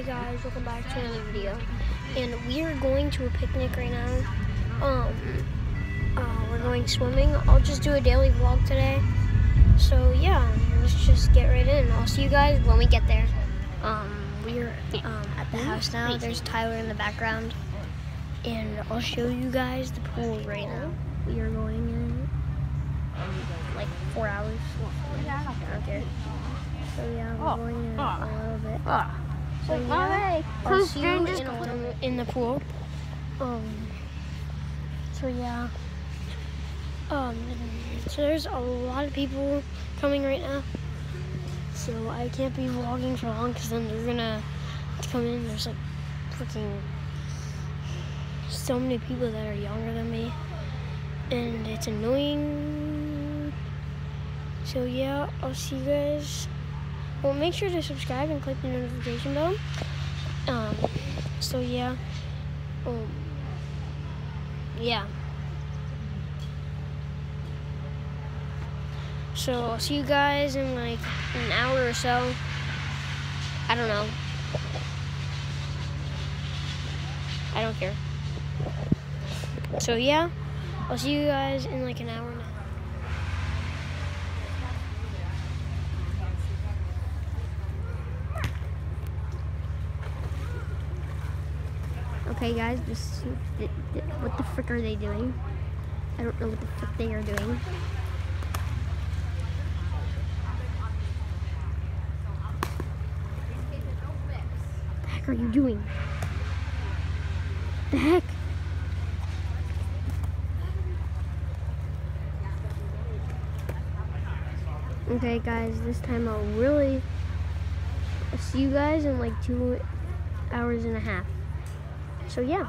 Hey guys, welcome back to another video. And we are going to a picnic right now. Um, uh, we're going swimming. I'll just do a daily vlog today. So yeah, let's just get right in. I'll see you guys when we get there. Um, we're um, at the house now. There's Tyler in the background. And I'll show you guys the pool right now. We are going in like four hours. Care. So yeah, we're going in a little bit. So yeah, I'll see you in, in the pool. Um. So yeah. Um. So there's a lot of people coming right now. So I can't be vlogging for long because then they're gonna come in. There's like freaking so many people that are younger than me, and it's annoying. So yeah, I'll see you guys. Well, make sure to subscribe and click the notification bell. Um, so yeah, um, yeah. So I'll see you guys in like an hour or so. I don't know. I don't care. So yeah, I'll see you guys in like an hour now. Okay, guys, this th- what the frick are they doing? I don't know what the frick they are doing. What the heck are you doing? The heck? Okay, guys, this time I'll really see you guys in like two hours and a half. So yeah.